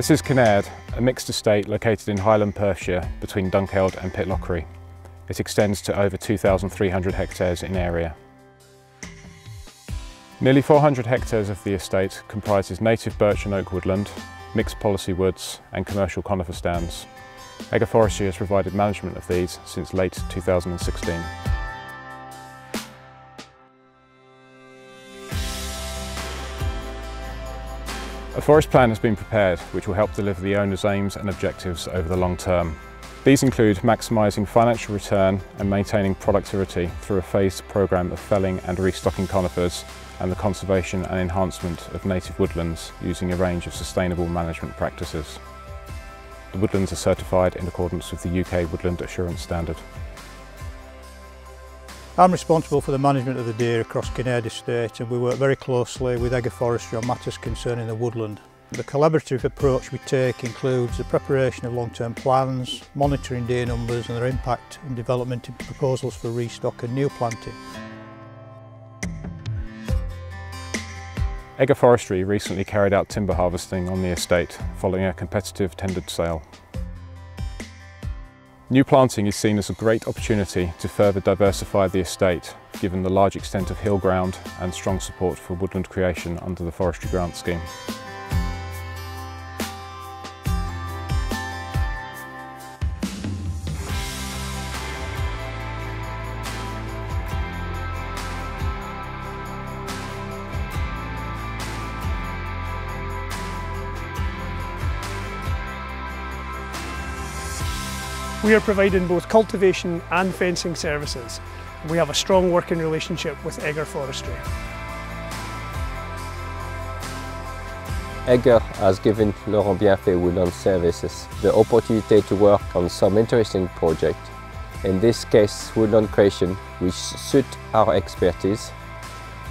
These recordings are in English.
This is Kinnaird, a mixed estate located in Highland Perthshire between Dunkeld and Pitlochry. It extends to over 2,300 hectares in area. Nearly 400 hectares of the estate comprises native birch and oak woodland, mixed policy woods and commercial conifer stands. Egger Forestry has provided management of these since late 2016. A forest plan has been prepared which will help deliver the owner's aims and objectives over the long term. These include maximising financial return and maintaining productivity through a phased programme of felling and restocking conifers and the conservation and enhancement of native woodlands using a range of sustainable management practices. The woodlands are certified in accordance with the UK Woodland Assurance Standard. I'm responsible for the management of the deer across Kinnaird Estate and we work very closely with Egger Forestry on matters concerning the woodland. The collaborative approach we take includes the preparation of long-term plans, monitoring deer numbers and their impact and development of proposals for restock and new planting. Egger Forestry recently carried out timber harvesting on the estate following a competitive tendered sale. New planting is seen as a great opportunity to further diversify the estate given the large extent of hill ground and strong support for woodland creation under the Forestry Grant Scheme. We are providing both cultivation and fencing services. We have a strong working relationship with Egger Forestry. Egger has given Laurent Bienfait Woodland Services the opportunity to work on some interesting projects. In this case, woodland creation, which suit our expertise.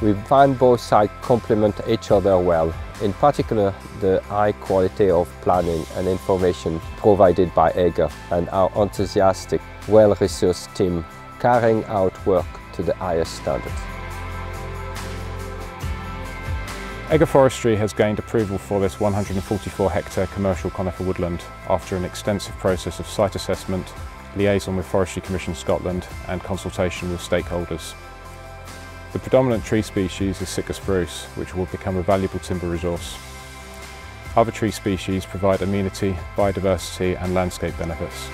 We find both sides complement each other well in particular the high quality of planning and information provided by Egger and our enthusiastic, well-resourced team carrying out work to the highest standards. Egger Forestry has gained approval for this 144 hectare commercial conifer woodland after an extensive process of site assessment, liaison with Forestry Commission Scotland and consultation with stakeholders. The predominant tree species is Sitka spruce, which will become a valuable timber resource. Other tree species provide amenity, biodiversity and landscape benefits.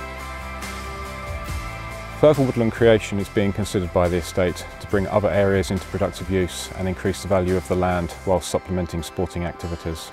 Further woodland creation is being considered by the estate to bring other areas into productive use and increase the value of the land while supplementing sporting activities.